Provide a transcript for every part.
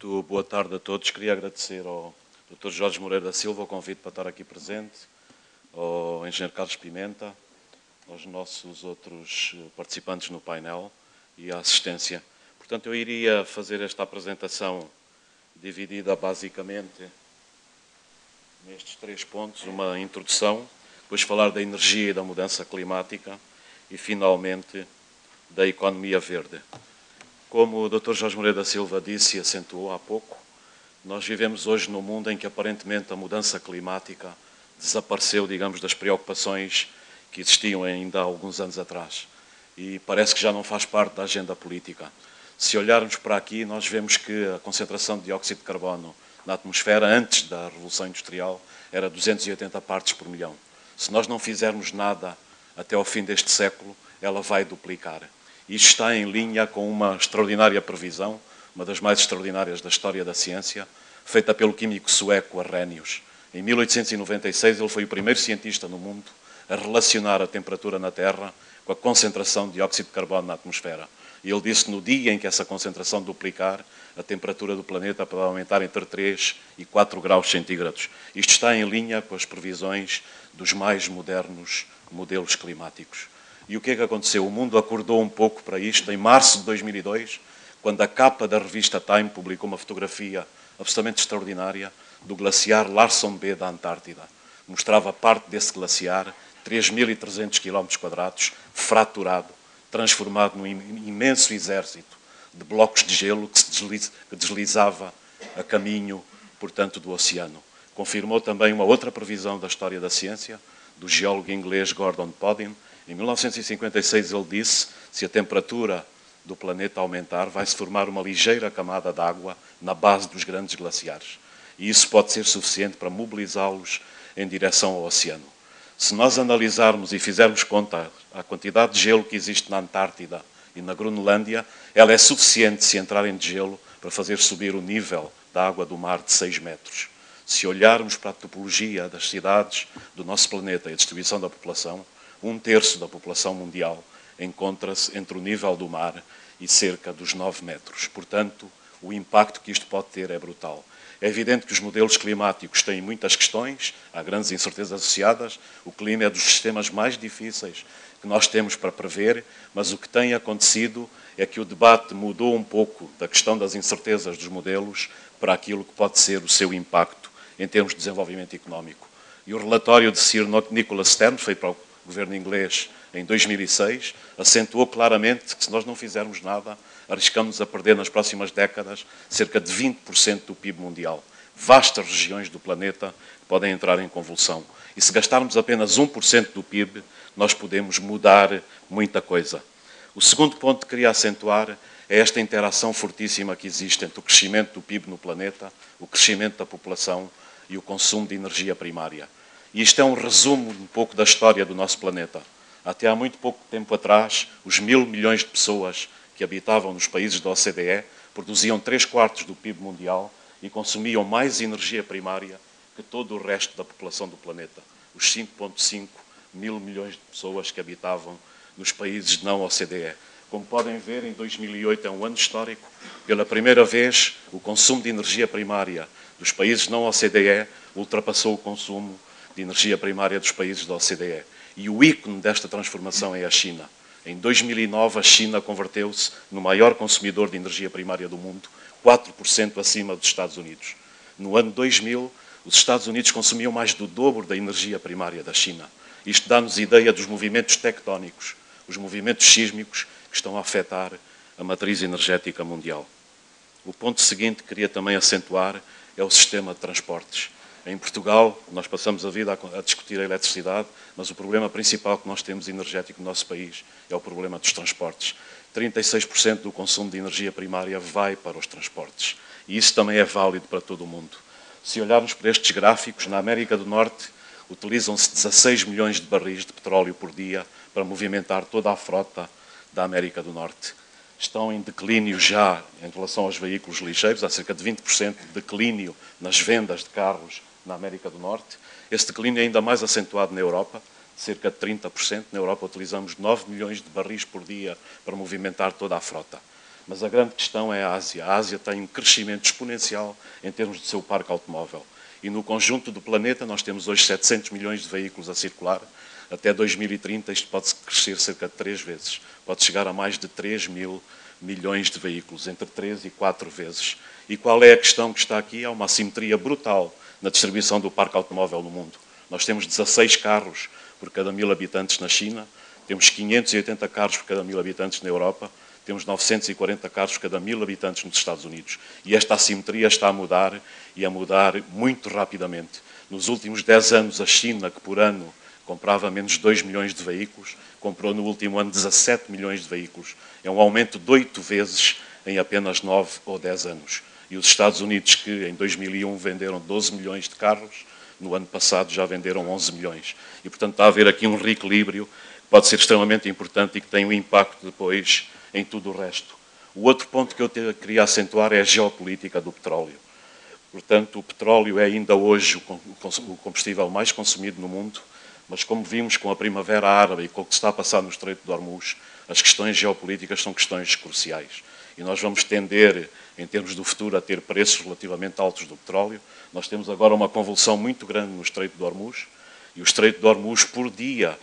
Muito boa tarde a todos. Queria agradecer ao Dr. Jorge Moreira da Silva o convite para estar aqui presente, ao Engenheiro Carlos Pimenta, aos nossos outros participantes no painel e à assistência. Portanto, eu iria fazer esta apresentação dividida basicamente nestes três pontos, uma introdução, depois falar da energia e da mudança climática e, finalmente, da economia verde. Como o Dr. Jorge Moreira da Silva disse e acentuou há pouco, nós vivemos hoje num mundo em que aparentemente a mudança climática desapareceu, digamos, das preocupações que existiam ainda há alguns anos atrás. E parece que já não faz parte da agenda política. Se olharmos para aqui, nós vemos que a concentração de dióxido de carbono na atmosfera antes da Revolução Industrial era 280 partes por milhão. Se nós não fizermos nada até ao fim deste século, ela vai duplicar. Isto está em linha com uma extraordinária previsão, uma das mais extraordinárias da história da ciência, feita pelo químico sueco Arrhenius. Em 1896, ele foi o primeiro cientista no mundo a relacionar a temperatura na Terra com a concentração de dióxido de carbono na atmosfera. E ele disse que no dia em que essa concentração duplicar, a temperatura do planeta pode aumentar entre 3 e 4 graus centígrados. Isto está em linha com as previsões dos mais modernos modelos climáticos. E o que é que aconteceu? O mundo acordou um pouco para isto em março de 2002, quando a capa da revista Time publicou uma fotografia absolutamente extraordinária do glaciar Larson B da Antártida. Mostrava parte desse glaciar, 3.300 km, fraturado, transformado num imenso exército de blocos de gelo que, desliz, que deslizava a caminho, portanto, do oceano. Confirmou também uma outra previsão da história da ciência, do geólogo inglês Gordon Podin, em 1956 ele disse: se a temperatura do planeta aumentar, vai-se formar uma ligeira camada de água na base dos grandes glaciares. E isso pode ser suficiente para mobilizá-los em direção ao oceano. Se nós analisarmos e fizermos conta a quantidade de gelo que existe na Antártida e na Groenlândia, ela é suficiente, se entrarem de gelo, para fazer subir o nível da água do mar de 6 metros. Se olharmos para a topologia das cidades do nosso planeta e a distribuição da população, um terço da população mundial encontra-se entre o nível do mar e cerca dos 9 metros. Portanto, o impacto que isto pode ter é brutal. É evidente que os modelos climáticos têm muitas questões, há grandes incertezas associadas. O clima é dos sistemas mais difíceis que nós temos para prever, mas o que tem acontecido é que o debate mudou um pouco da questão das incertezas dos modelos para aquilo que pode ser o seu impacto em termos de desenvolvimento económico. E o relatório de Sir Nicholas Stern, feito governo inglês em 2006, acentuou claramente que se nós não fizermos nada, arriscamos a perder nas próximas décadas cerca de 20% do PIB mundial. Vastas regiões do planeta podem entrar em convulsão. E se gastarmos apenas 1% do PIB, nós podemos mudar muita coisa. O segundo ponto que queria acentuar é esta interação fortíssima que existe entre o crescimento do PIB no planeta, o crescimento da população e o consumo de energia primária. E isto é um resumo um pouco da história do nosso planeta. Até há muito pouco tempo atrás, os mil milhões de pessoas que habitavam nos países da OCDE produziam 3 quartos do PIB mundial e consumiam mais energia primária que todo o resto da população do planeta. Os 5,5 mil milhões de pessoas que habitavam nos países não OCDE. Como podem ver, em 2008 é um ano histórico. Pela primeira vez, o consumo de energia primária dos países não OCDE ultrapassou o consumo de energia primária dos países da OCDE. E o ícone desta transformação é a China. Em 2009, a China converteu-se no maior consumidor de energia primária do mundo, 4% acima dos Estados Unidos. No ano 2000, os Estados Unidos consumiam mais do dobro da energia primária da China. Isto dá-nos ideia dos movimentos tectónicos, os movimentos sísmicos que estão a afetar a matriz energética mundial. O ponto seguinte que queria também acentuar é o sistema de transportes. Em Portugal, nós passamos a vida a, discutir a eletricidade, mas o problema principal que nós temos energético no nosso país é o problema dos transportes. 36% do consumo de energia primária vai para os transportes. E isso também é válido para todo o mundo. Se olharmos para estes gráficos, na América do Norte utilizam-se 16 milhões de barris de petróleo por dia para movimentar toda a frota da América do Norte. Estão em declínio já em relação aos veículos ligeiros, há cerca de 20% de declínio nas vendas de carros na América do Norte. Esse declínio é ainda mais acentuado na Europa, cerca de 30%. Na Europa utilizamos 9 milhões de barris por dia para movimentar toda a frota. Mas a grande questão é a Ásia. A Ásia tem um crescimento exponencial em termos do seu parque automóvel. E no conjunto do planeta nós temos hoje 700 milhões de veículos a circular. Até 2030 isto pode crescer cerca de três vezes. Pode chegar a mais de 3 mil milhões de veículos, entre 3 e 4 vezes. E qual é a questão que está aqui? Há uma assimetria brutal na distribuição do parque automóvel no mundo. Nós temos 16 carros por cada mil habitantes na China, temos 580 carros por cada mil habitantes na Europa, temos 940 carros por cada mil habitantes nos Estados Unidos. E esta assimetria está a mudar e a mudar muito rapidamente. Nos últimos 10 anos, a China, que por ano comprava menos de 2 milhões de veículos, comprou no último ano 17 milhões de veículos. É um aumento de 8 vezes em apenas 9 ou 10 anos. E os Estados Unidos, que em 2001 venderam 12 milhões de carros, no ano passado já venderam 11 milhões. E, portanto, está a haver aqui um reequilíbrio que pode ser extremamente importante e que tem um impacto depois em tudo o resto. O outro ponto que eu queria acentuar é a geopolítica do petróleo. Portanto, o petróleo é ainda hoje o combustível mais consumido no mundo, mas como vimos com a Primavera Árabe e com o que está a passar no Estreito de Hormuz, as questões geopolíticas são questões cruciais. E nós vamos tender, em termos do futuro, a ter preços relativamente altos do petróleo. Nós temos agora uma convulsão muito grande no Estreito de Hormuz, e o Estreito de Hormuz, por dia,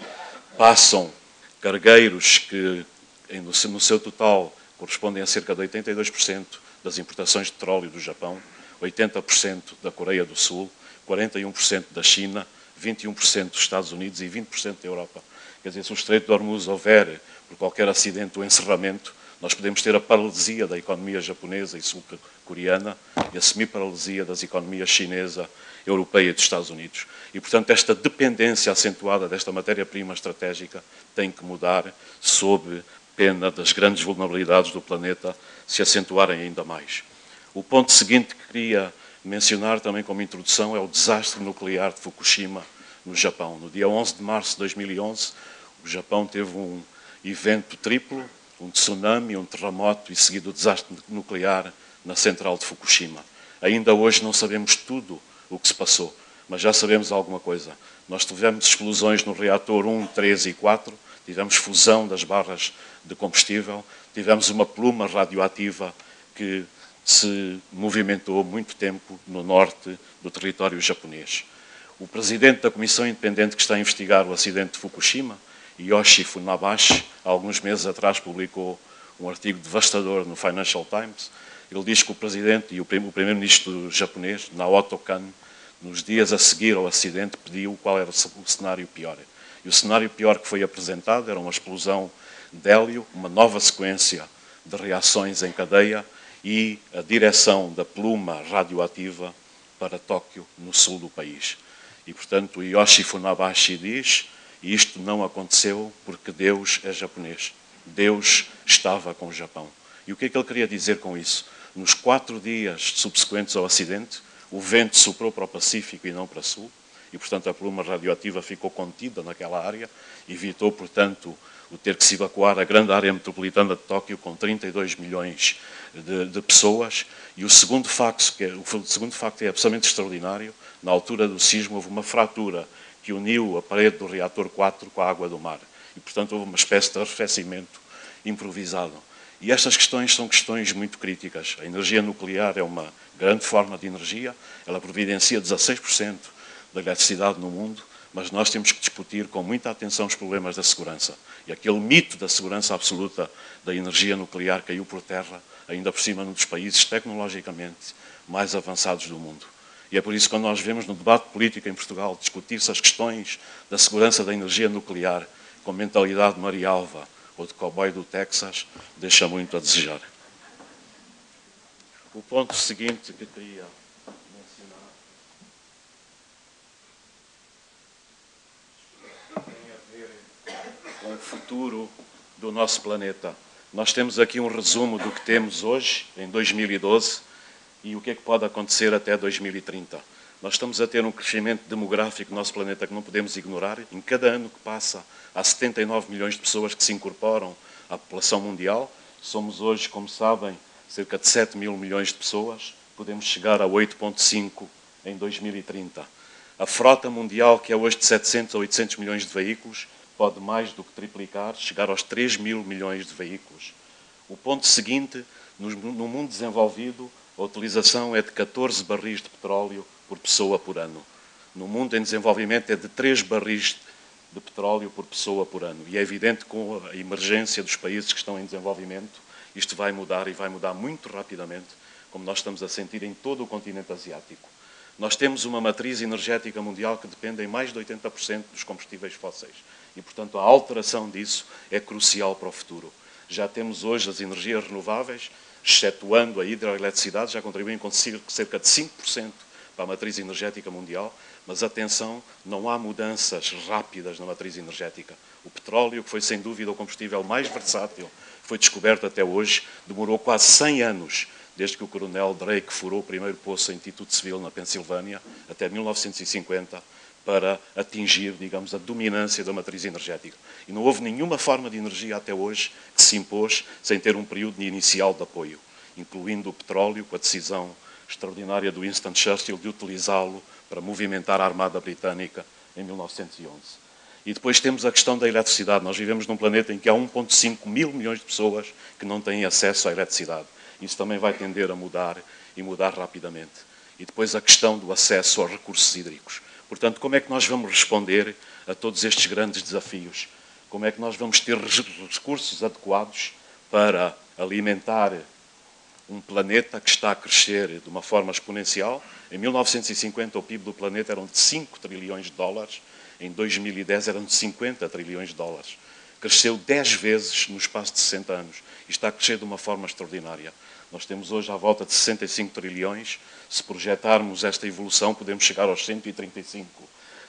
passam cargueiros que, no seu total, correspondem a cerca de 82% das importações de petróleo do Japão, 80% da Coreia do Sul, 41% da China, 21% dos Estados Unidos e 20% da Europa. Quer dizer, se o Estreito de Hormuz houver, por qualquer acidente, o encerramento, nós podemos ter a paralisia da economia japonesa e sul-coreana e a semi-paralisia das economias chinesa, europeia e dos Estados Unidos. E, portanto, esta dependência acentuada desta matéria-prima estratégica tem que mudar sob pena das grandes vulnerabilidades do planeta se acentuarem ainda mais. O ponto seguinte que queria mencionar também como introdução é o desastre nuclear de Fukushima, no Japão. No dia 11 de março de 2011, o Japão teve um evento triplo, um tsunami, um terremoto e seguido o desastre nuclear na central de Fukushima. Ainda hoje não sabemos tudo o que se passou, mas já sabemos alguma coisa. Nós tivemos explosões no reator 1, 3 e 4, tivemos fusão das barras de combustível, tivemos uma pluma radioativa que se movimentou muito tempo no norte do território japonês. O presidente da Comissão Independente que está a investigar o acidente de Fukushima, Yoshi Funabashi, há alguns meses atrás publicou um artigo devastador no Financial Times. Ele diz que o presidente e o primeiro-ministro japonês, Naoto Kan, nos dias a seguir ao acidente, pediu qual era o cenário pior. E o cenário pior que foi apresentado era uma explosão de hélio, uma nova sequência de reações em cadeia e a direção da pluma radioativa para Tóquio, no sul do país. E, portanto, Yoshi Funabashi diz: isto não aconteceu porque Deus é japonês. Deus estava com o Japão. E o que é que ele queria dizer com isso? Nos quatro dias subsequentes ao acidente, o vento soprou para o Pacífico e não para o Sul, e, portanto, a pluma radioativa ficou contida naquela área, evitou, portanto, o ter que se evacuar a grande área metropolitana de Tóquio com 32 milhões de, de pessoas. E o segundo facto, que é, o segundo facto é absolutamente extraordinário, na altura do sismo houve uma fratura que uniu a parede do reator 4 com a água do mar. E, portanto, houve uma espécie de arrefecimento improvisado. E estas questões são questões muito críticas. A energia nuclear é uma grande forma de energia, ela providencia 16% da eletricidade no mundo, mas nós temos que discutir com muita atenção os problemas da segurança. E aquele mito da segurança absoluta da energia nuclear caiu por terra, ainda por cima num dos países tecnologicamente mais avançados do mundo. E é por isso que quando nós vemos no debate político em Portugal discutir-se as questões da segurança da energia nuclear com mentalidade de Marialva ou de cowboy do Texas, deixa muito a desejar. O ponto seguinte que queria com o futuro do nosso planeta. Nós temos aqui um resumo do que temos hoje, em 2012, e o que é que pode acontecer até 2030. Nós estamos a ter um crescimento demográfico no nosso planeta que não podemos ignorar. Em cada ano que passa, há 79 milhões de pessoas que se incorporam à população mundial. Somos hoje, como sabem, cerca de 7 mil milhões de pessoas. Podemos chegar a 8,5 em 2030. A frota mundial, que é hoje de 700 a 800 milhões de veículos, pode mais do que triplicar, chegar aos 3 mil milhões de veículos. O ponto seguinte No, mundo desenvolvido, a utilização é de 14 barris de petróleo por pessoa por ano. No mundo em desenvolvimento é de 3 barris de petróleo por pessoa por ano. E é evidente com a emergência dos países que estão em desenvolvimento, isto vai mudar e vai mudar muito rapidamente, como nós estamos a sentir em todo o continente asiático. Nós temos uma matriz energética mundial que depende em mais de 80% dos combustíveis fósseis. E, portanto, a alteração disso é crucial para o futuro. Já temos hoje as energias renováveis, excetuando a hidroeletricidade, já contribuem com cerca de 5% para a matriz energética mundial, mas atenção, não há mudanças rápidas na matriz energética. O petróleo, que foi sem dúvida o combustível mais versátil, foi descoberto até hoje, demorou quase 100 anos, desde que o coronel Drake furou o primeiro poço em Instituto Civil na Pensilvânia, até 1950, para atingir, digamos, a dominância da matriz energética. E não houve nenhuma forma de energia até hoje que se impôs sem ter um período inicial de apoio, incluindo o petróleo, com a decisão extraordinária do Winston Churchill de utilizá-lo para movimentar a Armada Britânica em 1911. E depois temos a questão da eletricidade. Nós vivemos num planeta em que há 1,5 mil milhões de pessoas que não têm acesso à eletricidade. Isso também vai tender a mudar e mudar rapidamente. E depois a questão do acesso aos recursos hídricos. Portanto, como é que nós vamos responder a todos estes grandes desafios? Como é que nós vamos ter recursos adequados para alimentar um planeta que está a crescer de uma forma exponencial? Em 1950, o PIB do planeta era de 5 trilhões de dólares, em 2010 eram de 50 trilhões de dólares. Cresceu 10 vezes no espaço de 60 anos e está a crescer de uma forma extraordinária. Nós temos hoje à volta de 65 trilhões. Se projetarmos esta evolução, podemos chegar aos 135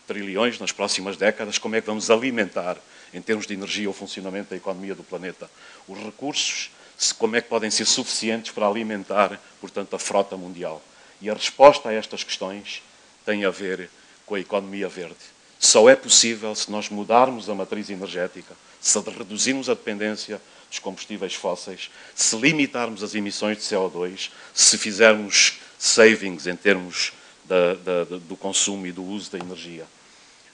trilhões nas próximas décadas. Como é que vamos alimentar, em termos de energia, o funcionamento da economia do planeta? Os recursos, como é que podem ser suficientes para alimentar, portanto, a frota mundial? E a resposta a estas questões tem a ver com a economia verde. Só é possível se nós mudarmos a matriz energética, se reduzirmos a dependência dos combustíveis fósseis, se limitarmos as emissões de CO2, se fizermos savings em termos da, da, do consumo e do uso da energia.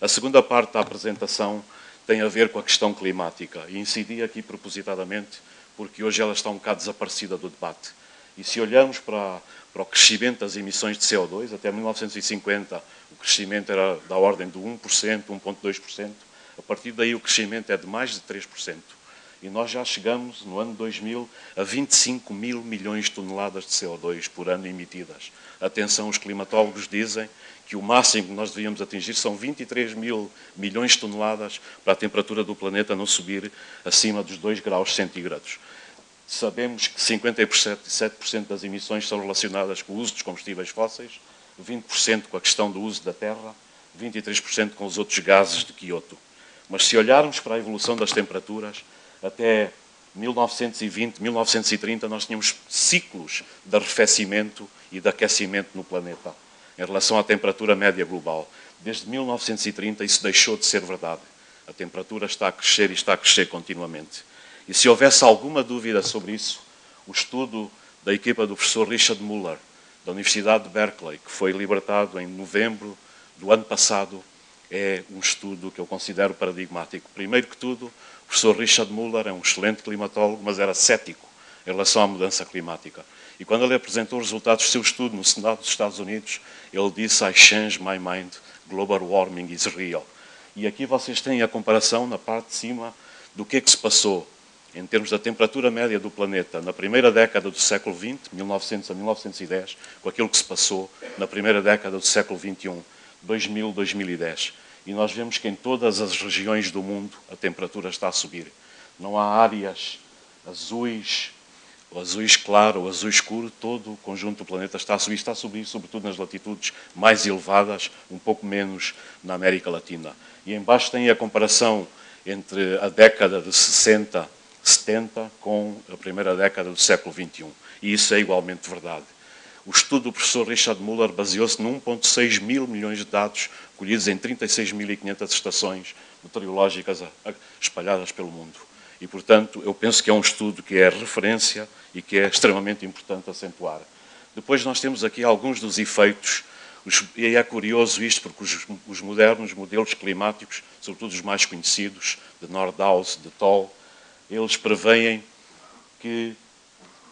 A segunda parte da apresentação tem a ver com a questão climática e incidi aqui propositadamente porque hoje ela está um bocado desaparecida do debate. E se olharmos para, para o crescimento das emissões de CO2, até 1950 o crescimento era da ordem de 1%, 1,2%, a partir daí o crescimento é de mais de 3%. E nós já chegamos, no ano 2000, a 25 mil milhões de toneladas de CO2 por ano emitidas. Atenção, os climatólogos dizem que o máximo que nós devíamos atingir são 23 mil milhões de toneladas para a temperatura do planeta não subir acima dos 2 graus centígrados. Sabemos que 57% das emissões são relacionadas com o uso dos combustíveis fósseis, 20% com a questão do uso da terra, 23% com os outros gases de Quioto. Mas se olharmos para a evolução das temperaturas, até 1920, 1930, nós tínhamos ciclos de arrefecimento e de aquecimento no planeta, em relação à temperatura média global. Desde 1930 isso deixou de ser verdade. A temperatura está a crescer e está a crescer continuamente. E se houvesse alguma dúvida sobre isso, o estudo da equipa do professor Richard Muller, da Universidade de Berkeley, que foi libertado em novembro do ano passado, é um estudo que eu considero paradigmático. Primeiro que tudo, o professor Richard Muller é um excelente climatólogo, mas era cético em relação à mudança climática. E quando ele apresentou os resultados do seu estudo no Senado dos Estados Unidos, ele disse: I change my mind, global warming is real. E aqui vocês têm a comparação na parte de cima do que é que se passou em termos da temperatura média do planeta na primeira década do século XX, 1900 a 1910, com aquilo que se passou na primeira década do século XXI, 2000, 2010 e nós vemos que em todas as regiões do mundo a temperatura está a subir. Não há áreas azuis, ou azuis claro, ou azul escuro, todo o conjunto do planeta está a subir. Está a subir, sobretudo, nas latitudes mais elevadas, um pouco menos na América Latina. E embaixo tem a comparação entre a década de 60, 70 com a primeira década do século XXI. E isso é igualmente verdade. O estudo do professor Richard Muller baseou-se em 1,6 mil milhões de dados colhidos em 36.500 estações meteorológicas espalhadas pelo mundo. E, portanto, eu penso que é um estudo que é referência e que é extremamente importante acentuar. Depois nós temos aqui alguns dos efeitos, e é curioso isto, porque os, os modernos modelos climáticos, sobretudo os mais conhecidos, de Nordhaus, de Toll, eles preveem que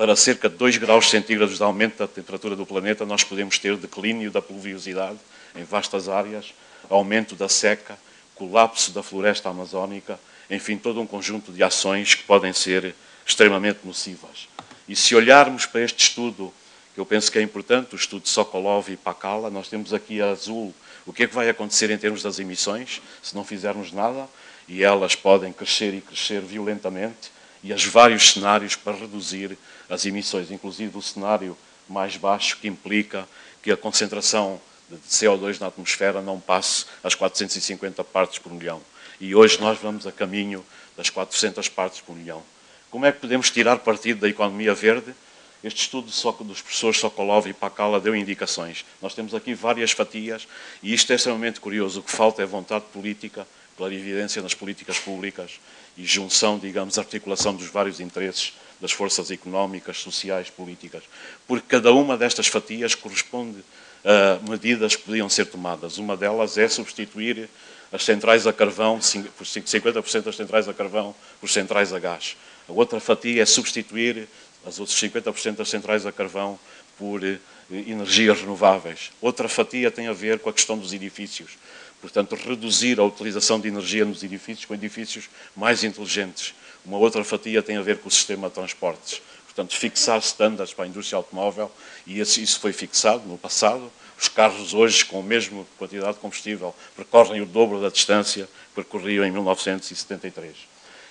para cerca de 2 graus centígrados de aumento da temperatura do planeta, nós podemos ter declínio da pluviosidade em vastas áreas, aumento da seca, colapso da floresta amazónica, enfim, todo um conjunto de ações que podem ser extremamente nocivas. E se olharmos para este estudo, que eu penso que é importante, o estudo de Sokolov e Pakala, nós temos aqui a azul o que é que vai acontecer em termos das emissões se não fizermos nada, e elas podem crescer e crescer violentamente, e os vários cenários para reduzir as emissões, inclusive o cenário mais baixo, que implica que a concentração de CO2 na atmosfera não passe às 450 partes por milhão. E hoje nós vamos a caminho das 400 partes por milhão. Como é que podemos tirar partido da economia verde? Este estudo dos professores Sokolov e Pakala deu indicações. Nós temos aqui várias fatias e isto é extremamente curioso. O que falta é vontade política, clarividência nas políticas públicas e junção, digamos, articulação dos vários interesses das forças económicas, sociais, políticas. Porque cada uma destas fatias corresponde a medidas que podiam ser tomadas. Uma delas é substituir as centrais a carvão, 50% das centrais a carvão por centrais a gás. A outra fatia é substituir as outras 50% das centrais a carvão por eh, energias renováveis. Outra fatia tem a ver com a questão dos edifícios. Portanto, reduzir a utilização de energia nos edifícios com edifícios mais inteligentes. Uma outra fatia tem a ver com o sistema de transportes. Portanto, fixar estándares para a indústria automóvel, e isso foi fixado no passado. Os carros hoje, com a mesma quantidade de combustível, percorrem o dobro da distância que percorriam em 1973.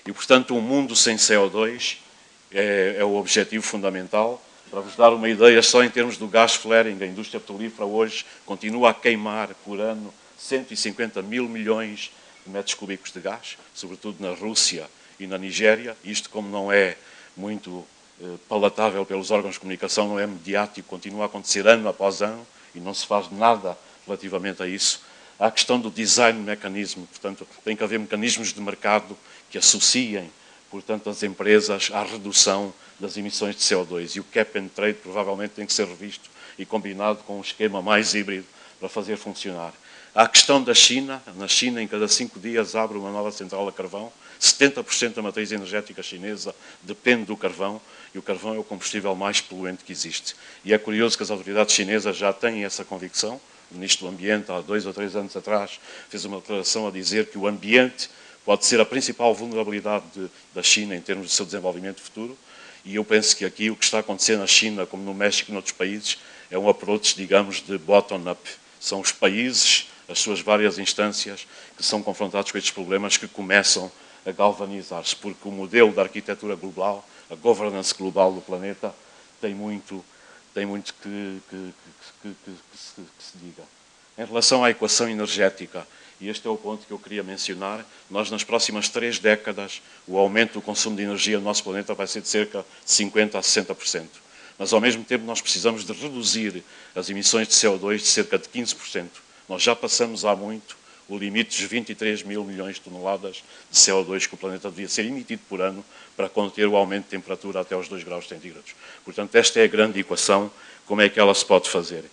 E, portanto, um mundo sem CO2 é, é o objetivo fundamental. Para vos dar uma ideia, só em termos do gás flaring, a indústria petrolífera hoje continua a queimar por ano 150 mil milhões de metros cúbicos de gás, sobretudo na Rússia e na Nigéria. Isto, como não é muito eh, palatável pelos órgãos de comunicação, não é mediático, continua a acontecer ano após ano e não se faz nada relativamente a isso. Há a questão do design mecanismo, portanto, tem que haver mecanismos de mercado que associem portanto, as empresas à redução das emissões de CO2. E o cap and trade provavelmente tem que ser revisto e combinado com um esquema mais híbrido para fazer funcionar. A questão da China. Na China, em cada cinco dias, abre uma nova central a carvão. 70% da matriz energética chinesa depende do carvão e o carvão é o combustível mais poluente que existe. E é curioso que as autoridades chinesas já têm essa convicção. O Ministro do Ambiente, há dois ou três anos atrás, fez uma declaração a dizer que o ambiente pode ser a principal vulnerabilidade de, da China em termos de seu desenvolvimento futuro. E eu penso que aqui o que está acontecendo na China, como no México e noutros países, é um approach, digamos, de bottom-up. São os países, as suas várias instâncias, que são confrontados com estes problemas que começam a galvanizar-se, porque o modelo da arquitetura global, a governance global do planeta, tem muito, tem muito que, que, que, que se, se diga. Em relação à equação energética, e este é o ponto que eu queria mencionar, nós nas próximas três décadas o aumento do consumo de energia no nosso planeta vai ser de cerca de 50% a 60%. Mas ao mesmo tempo nós precisamos de reduzir as emissões de CO2 de cerca de 15%. Nós já passamos há muito o limite dos 23 mil milhões de toneladas de CO2 que o planeta devia ser emitido por ano para conter o aumento de temperatura até aos 2 graus centígrados. Portanto, esta é a grande equação, como é que ela se pode fazer?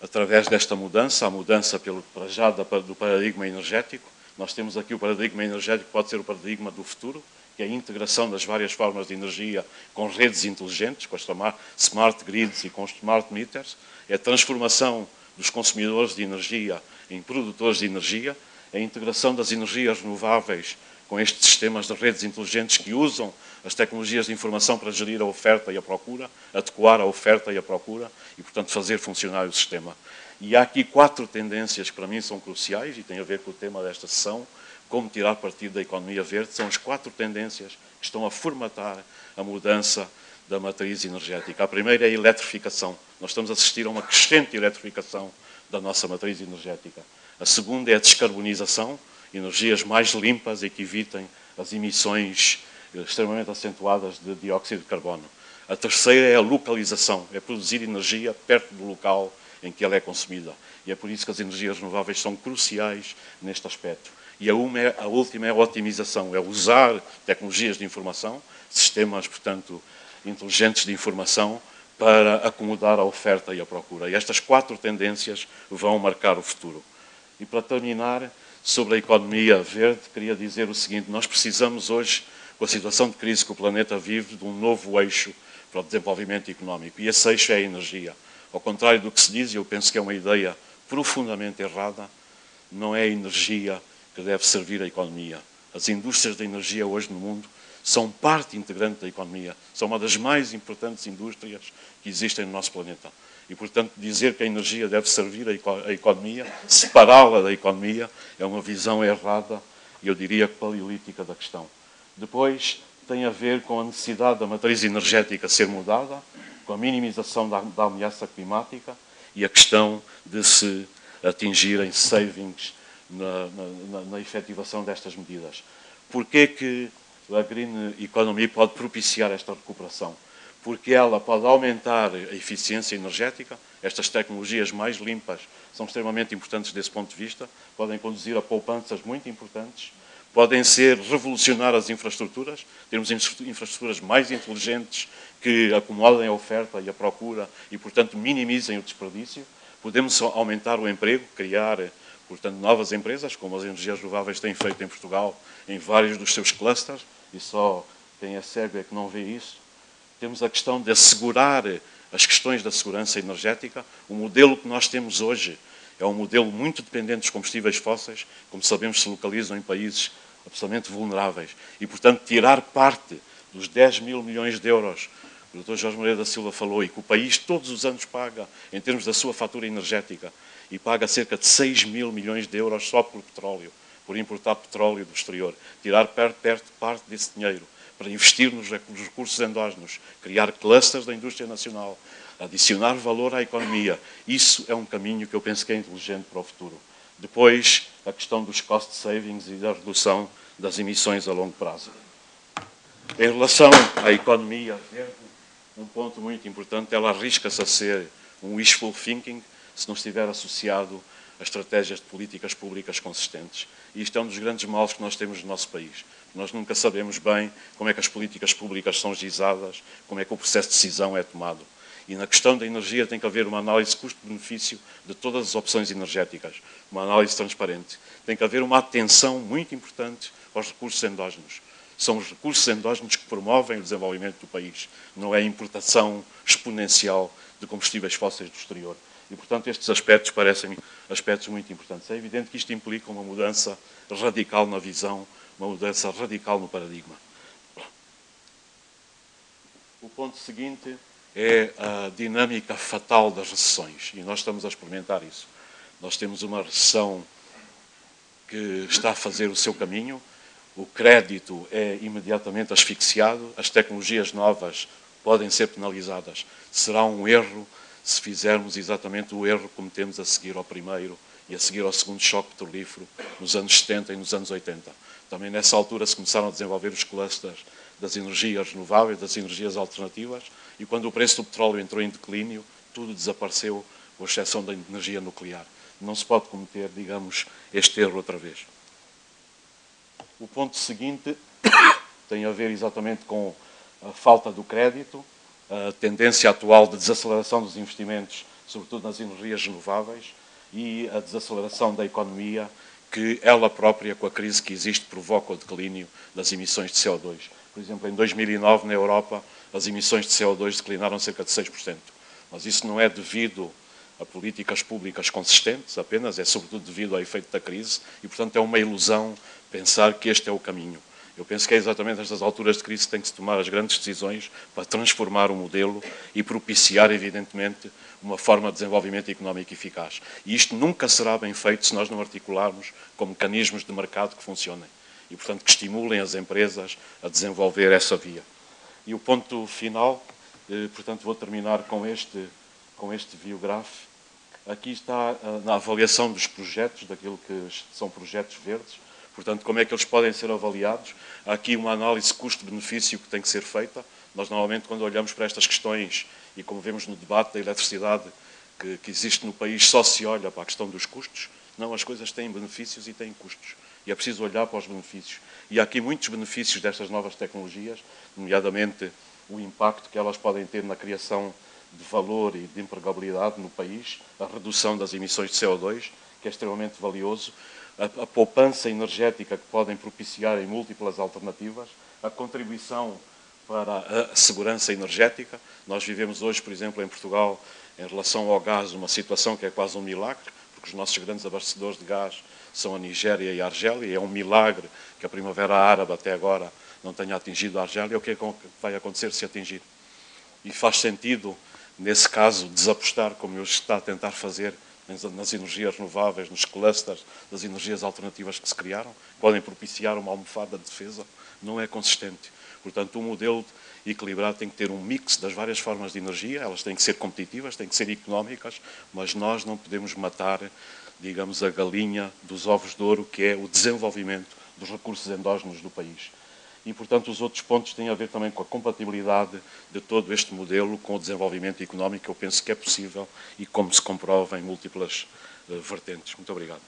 através desta mudança, a mudança pelo, já do paradigma energético. Nós temos aqui o paradigma energético, pode ser o paradigma do futuro, que é a integração das várias formas de energia com redes inteligentes, com as smart grids e com os smart meters, é a transformação dos consumidores de energia em produtores de energia, a integração das energias renováveis com estes sistemas de redes inteligentes que usam as tecnologias de informação para gerir a oferta e a procura, adequar a oferta e a procura e, portanto, fazer funcionar o sistema. E há aqui quatro tendências que para mim são cruciais e têm a ver com o tema desta sessão, como tirar partido da economia verde, são as quatro tendências que estão a formatar a mudança da matriz energética. A primeira é a eletrificação. Nós estamos a assistir a uma crescente eletrificação da nossa matriz energética. A segunda é a descarbonização, energias mais limpas e que evitem as emissões extremamente acentuadas de dióxido de carbono. A terceira é a localização, é produzir energia perto do local em que ela é consumida. E é por isso que as energias renováveis são cruciais neste aspecto. E a, uma é, a última é a otimização, é usar tecnologias de informação, sistemas, portanto, inteligentes de informação, para acomodar a oferta e a procura. E estas quatro tendências vão marcar o futuro. E para terminar, sobre a economia verde, queria dizer o seguinte: nós precisamos hoje, com a situação de crise que o planeta vive, de um novo eixo para o desenvolvimento económico. E esse eixo é a energia. Ao contrário do que se diz, e eu penso que é uma ideia profundamente errada, não é a energia que deve servir a economia. As indústrias da energia hoje no mundo são parte integrante da economia, são uma das mais importantes indústrias que existem no nosso planeta. E, portanto, dizer que a energia deve servir a economia, separá-la da economia, é uma visão errada e eu diria paleolítica da questão. Depois, tem a ver com a necessidade da matriz energética ser mudada, com a minimização da, ameaça climática e a questão de se atingirem savings na, na, na efetivação destas medidas. Porquê que a Green Economy pode propiciar esta recuperação? Porque ela pode aumentar a eficiência energética, estas tecnologias mais limpas são extremamente importantes desse ponto de vista, podem conduzir a poupanças muito importantes, podem ser revolucionar as infraestruturas, termos infraestruturas mais inteligentes que acomodem a oferta e a procura e, portanto, minimizem o desperdício. Podemos aumentar o emprego, criar, portanto, novas empresas, como as energias renováveis têm feito em Portugal, em vários dos seus clusters, e só quem é cego é que não vê isso. Temos a questão de assegurar as questões da segurança energética. O modelo que nós temos hoje é um modelo muito dependente dos combustíveis fósseis, como sabemos, se localizam em países absolutamente vulneráveis. E, portanto, tirar parte dos 10 mil milhões de euros que o Dr. Jorge Moreira da Silva falou e que o país todos os anos paga em termos da sua fatura energética e paga cerca de 6 mil milhões de euros só por petróleo, por importar petróleo do exterior. Tirar perto, perto parte desse dinheiro para investir nos recursos endógenos, criar clusters da indústria nacional, adicionar valor à economia. Isso é um caminho que eu penso que é inteligente para o futuro. Depois, a questão dos cost savings e da redução das emissões a longo prazo. Em relação à economia verde, um ponto muito importante, ela arrisca-se a ser um wishful thinking se não estiver associado a estratégias de políticas públicas consistentes. E isto é um dos grandes males que nós temos no nosso país. Nós nunca sabemos bem como é que as políticas públicas são gizadas, como é que o processo de decisão é tomado. E na questão da energia tem que haver uma análise custo-benefício de todas as opções energéticas, uma análise transparente. Tem que haver uma atenção muito importante aos recursos endógenos. São os recursos endógenos que promovem o desenvolvimento do país, não é a importação exponencial de combustíveis fósseis do exterior. E, portanto, estes aspectos parecem aspectos muito importantes. É evidente que isto implica uma mudança radical na visão, uma mudança radical no paradigma. O ponto seguinte é a dinâmica fatal das recessões. E nós estamos a experimentar isso. Nós temos uma recessão que está a fazer o seu caminho, o crédito é imediatamente asfixiado, as tecnologias novas podem ser penalizadas. Será um erro se fizermos exatamente o erro que cometemos a seguir ao primeiro e a seguir ao segundo choque petrolífero nos anos 70 e nos anos 80. Também nessa altura se começaram a desenvolver os clusters das energias renováveis, das energias alternativas, e quando o preço do petróleo entrou em declínio, tudo desapareceu, com exceção da energia nuclear. Não se pode cometer, digamos, este erro outra vez. O ponto seguinte tem a ver exatamente com a falta do crédito, a tendência atual de desaceleração dos investimentos, sobretudo nas energias renováveis, e a desaceleração da economia que ela própria, com a crise que existe, provoca o declínio das emissões de CO2. Por exemplo, em 2009, na Europa, as emissões de CO2 declinaram cerca de 6%. Mas isso não é devido a políticas públicas consistentes apenas, é sobretudo devido ao efeito da crise e, portanto, é uma ilusão pensar que este é o caminho. Eu penso que é exatamente nestas alturas de crise que tem que se tomar as grandes decisões para transformar o modelo e propiciar, evidentemente, uma forma de desenvolvimento económico eficaz. E isto nunca será bem feito se nós não articularmos com mecanismos de mercado que funcionem e, portanto, que estimulem as empresas a desenvolver essa via. E o ponto final, eh, portanto, vou terminar com este, com este biográfico. Aqui está eh, na avaliação dos projetos, daquilo que são projetos verdes, portanto, como é que eles podem ser avaliados. Há aqui uma análise custo-benefício que tem que ser feita. Nós, normalmente, quando olhamos para estas questões, e como vemos no debate da eletricidade que, que existe no país, só se olha para a questão dos custos. Não, as coisas têm benefícios e têm custos e é preciso olhar para os benefícios. E há aqui muitos benefícios destas novas tecnologias, nomeadamente o impacto que elas podem ter na criação de valor e de empregabilidade no país, a redução das emissões de CO2, que é extremamente valioso, a, a poupança energética que podem propiciar em múltiplas alternativas, a contribuição para a segurança energética. Nós vivemos hoje, por exemplo, em Portugal, em relação ao gás, uma situação que é quase um milagre, porque os nossos grandes abastecedores de gás são a Nigéria e a Argélia, e é um milagre que a Primavera Árabe até agora não tenha atingido a Argélia. O que é que vai acontecer se atingir? E faz sentido, nesse caso, desapostar, como eu está a tentar fazer nas energias renováveis, nos clusters das energias alternativas que se criaram, podem propiciar uma almofada de defesa, não é consistente. Portanto, um modelo equilibrado tem que ter um mix das várias formas de energia, elas têm que ser competitivas, têm que ser económicas, mas nós não podemos matar, digamos, a galinha dos ovos de ouro, que é o desenvolvimento dos recursos endógenos do país. E, portanto, os outros pontos têm a ver também com a compatibilidade de todo este modelo com o desenvolvimento económico, que eu penso que é possível e como se comprova em múltiplas uh, vertentes. Muito obrigado.